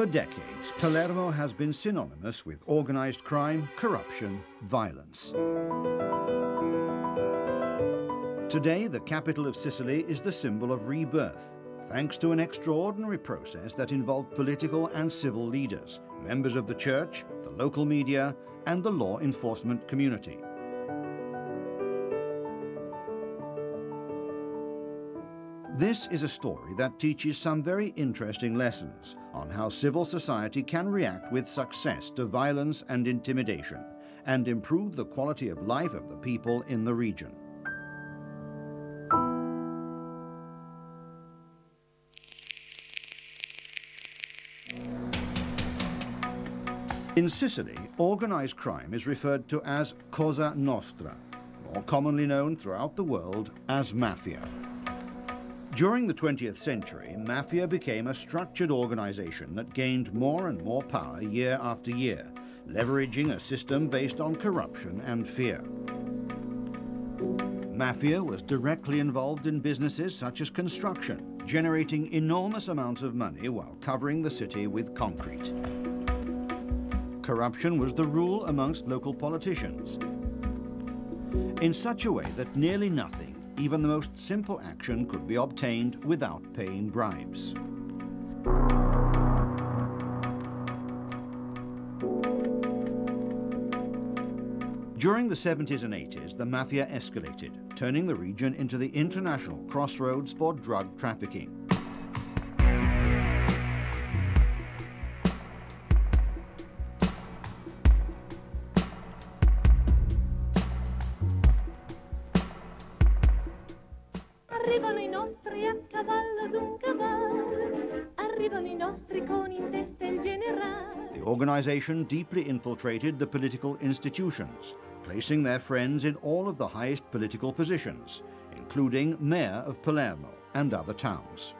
For decades, Palermo has been synonymous with organized crime, corruption, violence. Today, the capital of Sicily is the symbol of rebirth, thanks to an extraordinary process that involved political and civil leaders, members of the church, the local media, and the law enforcement community. This is a story that teaches some very interesting lessons on how civil society can react with success to violence and intimidation and improve the quality of life of the people in the region. In Sicily, organized crime is referred to as Cosa Nostra, more commonly known throughout the world as mafia. During the 20th century, mafia became a structured organization that gained more and more power year after year, leveraging a system based on corruption and fear. Mafia was directly involved in businesses such as construction, generating enormous amounts of money while covering the city with concrete. Corruption was the rule amongst local politicians, in such a way that nearly nothing even the most simple action could be obtained without paying bribes. During the 70s and 80s, the mafia escalated, turning the region into the international crossroads for drug trafficking. Organization deeply infiltrated the political institutions, placing their friends in all of the highest political positions, including mayor of Palermo and other towns.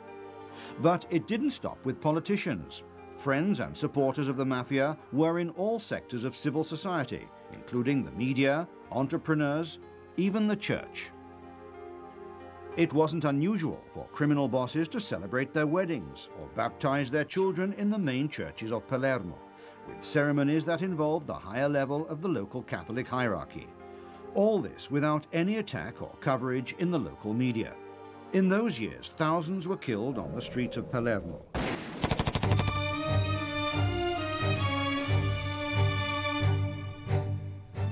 But it didn't stop with politicians. Friends and supporters of the mafia were in all sectors of civil society, including the media, entrepreneurs, even the church. It wasn't unusual for criminal bosses to celebrate their weddings or baptize their children in the main churches of Palermo with ceremonies that involved the higher level of the local Catholic hierarchy. All this without any attack or coverage in the local media. In those years, thousands were killed on the streets of Palermo.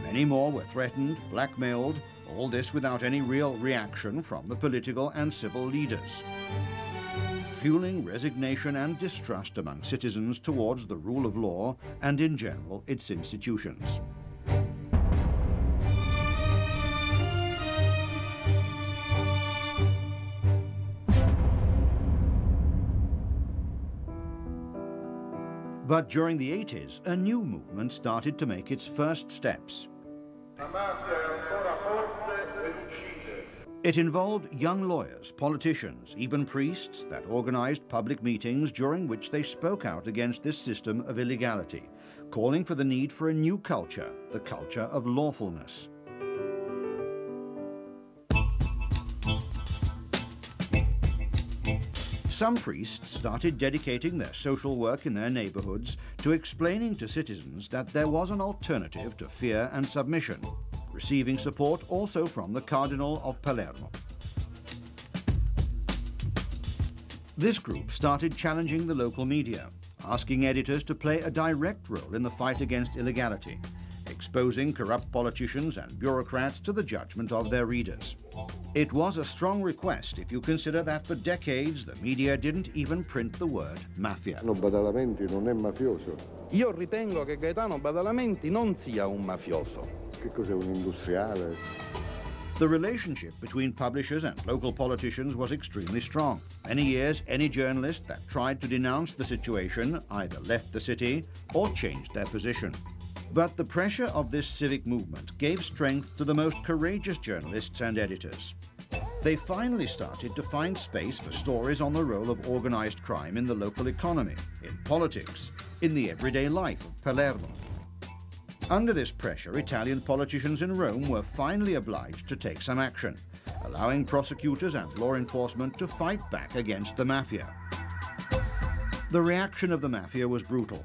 Many more were threatened, blackmailed, all this without any real reaction from the political and civil leaders fueling resignation and distrust among citizens towards the rule of law and, in general, its institutions. But during the 80s, a new movement started to make its first steps. It involved young lawyers, politicians, even priests that organized public meetings during which they spoke out against this system of illegality, calling for the need for a new culture, the culture of lawfulness. Some priests started dedicating their social work in their neighborhoods to explaining to citizens that there was an alternative to fear and submission, receiving support also from the Cardinal of Palermo. This group started challenging the local media, asking editors to play a direct role in the fight against illegality, exposing corrupt politicians and bureaucrats to the judgment of their readers. It was a strong request if you consider that for decades the media didn't even print the word mafia. No, Badalamenti non è mafioso. Io ritengo che Gaetano Badalamenti non sia un mafioso. Che cos'è un industriale? The relationship between publishers and local politicians was extremely strong. Many years, any journalist that tried to denounce the situation either left the city or changed their position. But the pressure of this civic movement gave strength to the most courageous journalists and editors. They finally started to find space for stories on the role of organized crime in the local economy, in politics, in the everyday life of Palermo. Under this pressure, Italian politicians in Rome were finally obliged to take some action, allowing prosecutors and law enforcement to fight back against the mafia. The reaction of the mafia was brutal.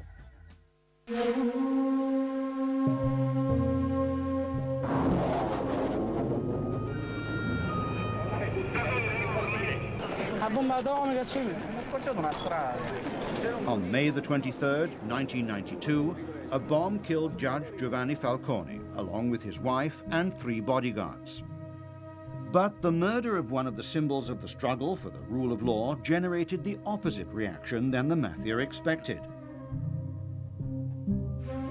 On May the 23rd, 1992, a bomb killed Judge Giovanni Falcone, along with his wife and three bodyguards. But the murder of one of the symbols of the struggle for the rule of law generated the opposite reaction than the mafia expected.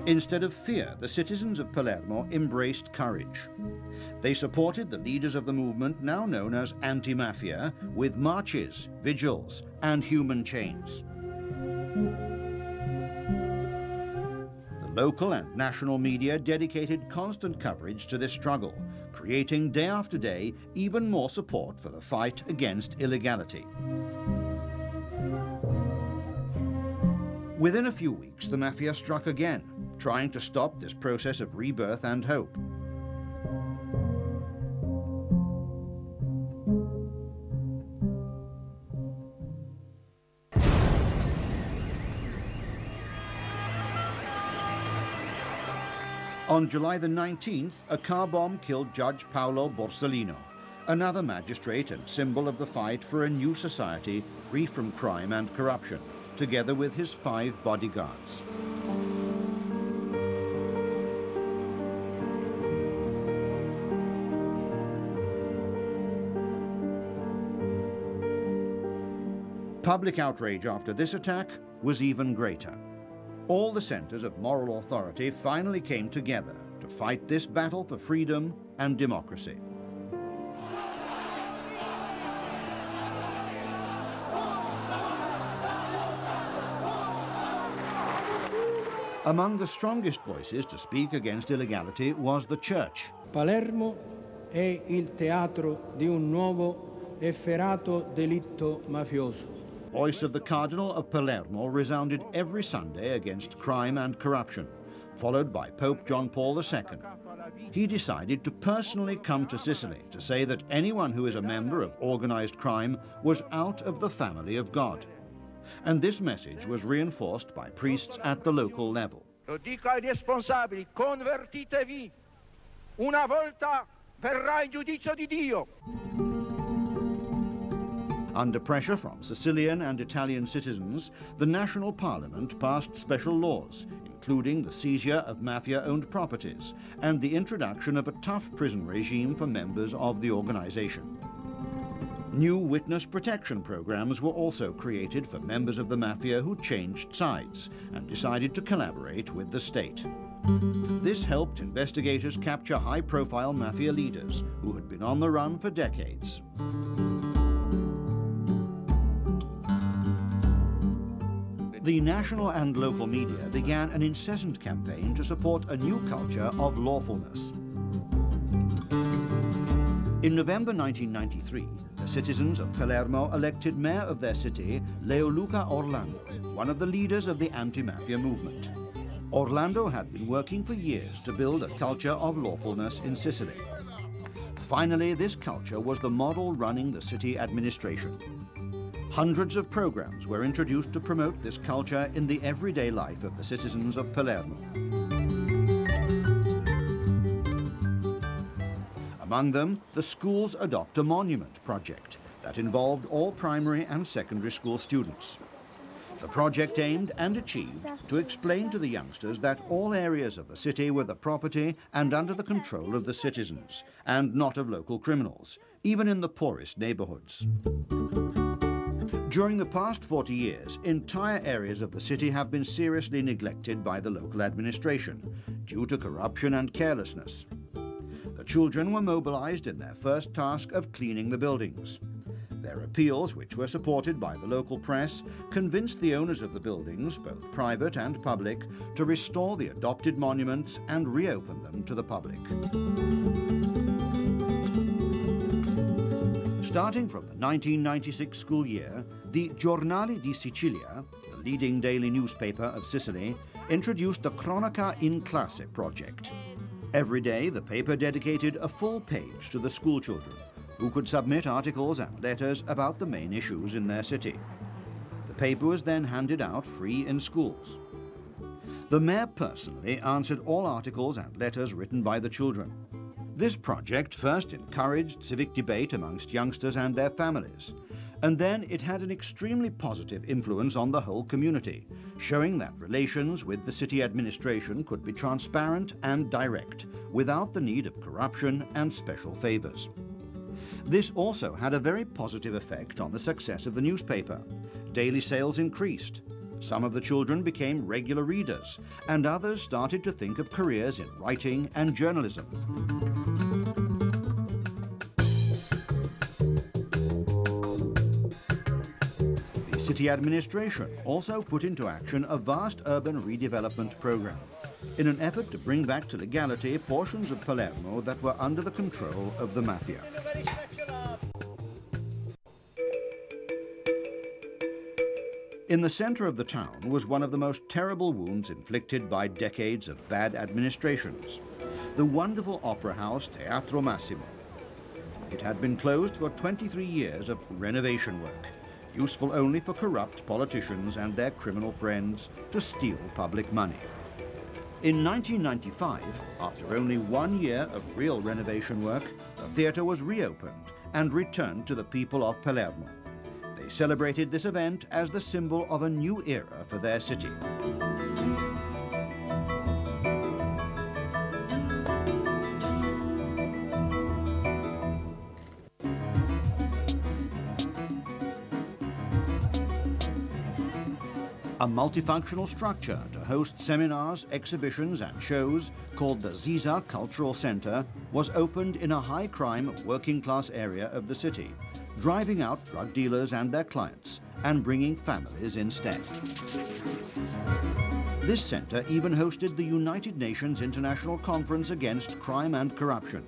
Instead of fear, the citizens of Palermo embraced courage. They supported the leaders of the movement now known as anti-mafia with marches, vigils, and human chains. The local and national media dedicated constant coverage to this struggle, creating day after day even more support for the fight against illegality. Within a few weeks, the mafia struck again, trying to stop this process of rebirth and hope. On July the 19th, a car bomb killed Judge Paolo Borsellino, another magistrate and symbol of the fight for a new society free from crime and corruption, together with his five bodyguards. Public outrage after this attack was even greater all the centers of moral authority finally came together to fight this battle for freedom and democracy. Among the strongest voices to speak against illegality was the church. Palermo è il teatro di un nuovo efferato delitto mafioso voice of the Cardinal of Palermo resounded every Sunday against crime and corruption, followed by Pope John Paul II. He decided to personally come to Sicily to say that anyone who is a member of organized crime was out of the family of God. And this message was reinforced by priests at the local level. Una volta verrà il giudizio di Dio. Under pressure from Sicilian and Italian citizens, the national parliament passed special laws, including the seizure of mafia-owned properties and the introduction of a tough prison regime for members of the organization. New witness protection programs were also created for members of the mafia who changed sides and decided to collaborate with the state. This helped investigators capture high-profile mafia leaders who had been on the run for decades. The national and local media began an incessant campaign to support a new culture of lawfulness. In November 1993, the citizens of Palermo elected mayor of their city, Leoluca Orlando, one of the leaders of the anti-mafia movement. Orlando had been working for years to build a culture of lawfulness in Sicily. Finally, this culture was the model running the city administration. Hundreds of programs were introduced to promote this culture in the everyday life of the citizens of Palermo. Among them, the Schools Adopt a Monument project that involved all primary and secondary school students. The project aimed and achieved to explain to the youngsters that all areas of the city were the property and under the control of the citizens, and not of local criminals, even in the poorest neighborhoods. During the past 40 years, entire areas of the city have been seriously neglected by the local administration due to corruption and carelessness. The children were mobilized in their first task of cleaning the buildings. Their appeals, which were supported by the local press, convinced the owners of the buildings, both private and public, to restore the adopted monuments and reopen them to the public. Starting from the 1996 school year, the Giornale di Sicilia, the leading daily newspaper of Sicily, introduced the Cronaca in Classe project. Every day, the paper dedicated a full page to the schoolchildren, who could submit articles and letters about the main issues in their city. The paper was then handed out free in schools. The mayor personally answered all articles and letters written by the children. This project first encouraged civic debate amongst youngsters and their families, and then it had an extremely positive influence on the whole community, showing that relations with the city administration could be transparent and direct, without the need of corruption and special favors. This also had a very positive effect on the success of the newspaper. Daily sales increased. Some of the children became regular readers, and others started to think of careers in writing and journalism. City administration also put into action a vast urban redevelopment program in an effort to bring back to legality portions of Palermo that were under the control of the mafia. In the center of the town was one of the most terrible wounds inflicted by decades of bad administrations, the wonderful opera house Teatro Massimo. It had been closed for 23 years of renovation work useful only for corrupt politicians and their criminal friends to steal public money. In 1995, after only one year of real renovation work, the theatre was reopened and returned to the people of Palermo. They celebrated this event as the symbol of a new era for their city. A multifunctional structure to host seminars, exhibitions and shows called the Ziza Cultural Center was opened in a high-crime working-class area of the city, driving out drug dealers and their clients and bringing families instead. This center even hosted the United Nations International Conference Against Crime and Corruption.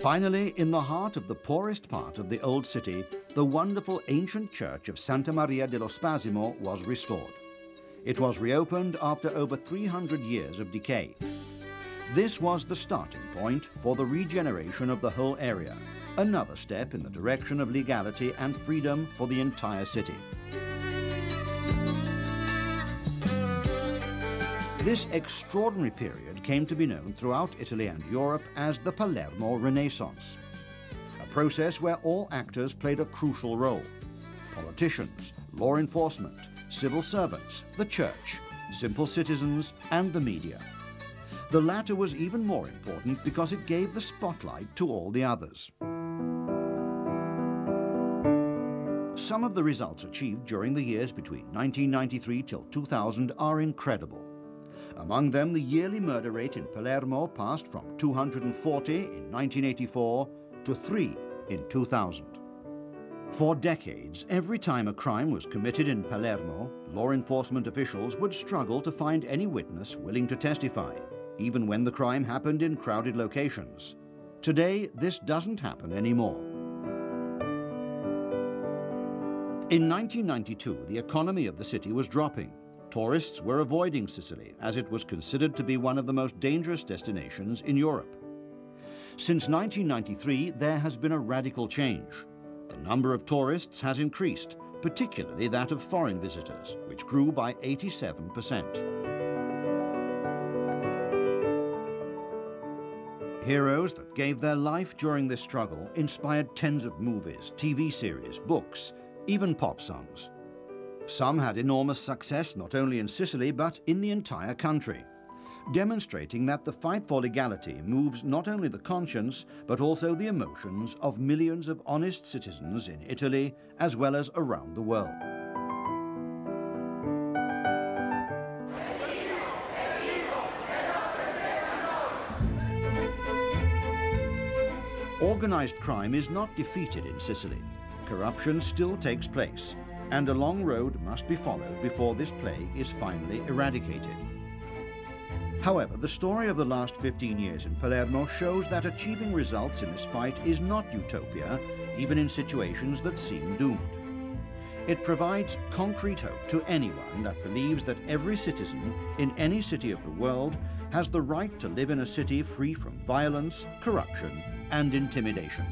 Finally, in the heart of the poorest part of the old city, the wonderful ancient church of Santa Maria dello Spasimo was restored. It was reopened after over 300 years of decay. This was the starting point for the regeneration of the whole area, another step in the direction of legality and freedom for the entire city. This extraordinary period came to be known throughout Italy and Europe as the Palermo Renaissance, a process where all actors played a crucial role. Politicians, law enforcement, civil servants, the church, simple citizens and the media. The latter was even more important because it gave the spotlight to all the others. Some of the results achieved during the years between 1993 till 2000 are incredible. Among them, the yearly murder rate in Palermo passed from 240 in 1984 to 3 in 2000. For decades, every time a crime was committed in Palermo, law enforcement officials would struggle to find any witness willing to testify, even when the crime happened in crowded locations. Today, this doesn't happen anymore. In 1992, the economy of the city was dropping. Tourists were avoiding Sicily as it was considered to be one of the most dangerous destinations in Europe. Since 1993, there has been a radical change. The number of tourists has increased, particularly that of foreign visitors, which grew by 87%. Heroes that gave their life during this struggle inspired tens of movies, TV series, books, even pop songs. Some had enormous success not only in Sicily but in the entire country, demonstrating that the fight for legality moves not only the conscience but also the emotions of millions of honest citizens in Italy as well as around the world. Organized crime is not defeated in Sicily. Corruption still takes place, and a long road must be followed before this plague is finally eradicated. However, the story of the last 15 years in Palermo shows that achieving results in this fight is not utopia, even in situations that seem doomed. It provides concrete hope to anyone that believes that every citizen in any city of the world has the right to live in a city free from violence, corruption and intimidation.